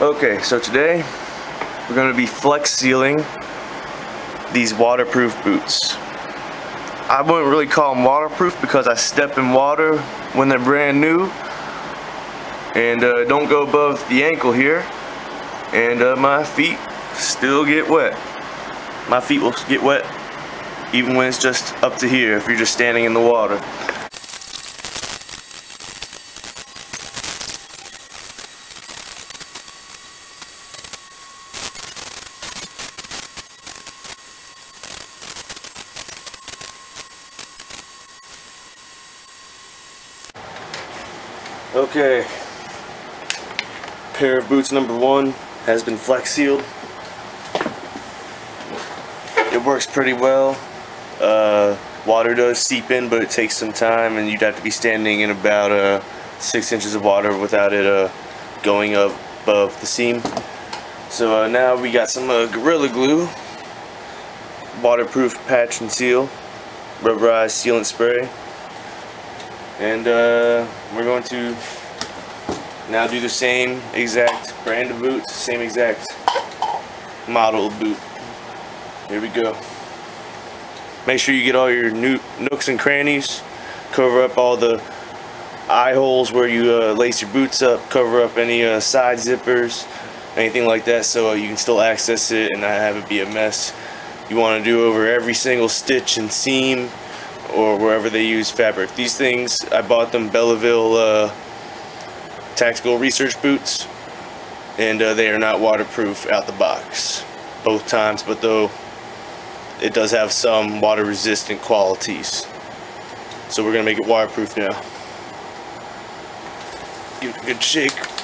Okay, so today we're going to be flex sealing these waterproof boots. I wouldn't really call them waterproof because I step in water when they're brand new and uh, don't go above the ankle here and uh, my feet still get wet. My feet will get wet even when it's just up to here if you're just standing in the water. Okay, pair of boots number one has been flex sealed. It works pretty well. Uh, water does seep in, but it takes some time, and you'd have to be standing in about uh, six inches of water without it uh, going up above the seam. So uh, now we got some uh, Gorilla Glue, waterproof patch and seal, rubberized sealant spray and uh, we're going to now do the same exact brand of boots, same exact model boot. Here we go. Make sure you get all your nooks and crannies, cover up all the eye holes where you uh, lace your boots up, cover up any uh, side zippers, anything like that so uh, you can still access it and not have it be a mess. You want to do over every single stitch and seam or wherever they use fabric. These things, I bought them Belleville uh, tactical research boots and uh, they are not waterproof out the box both times but though it does have some water resistant qualities. So we're gonna make it waterproof now. Give it a good shake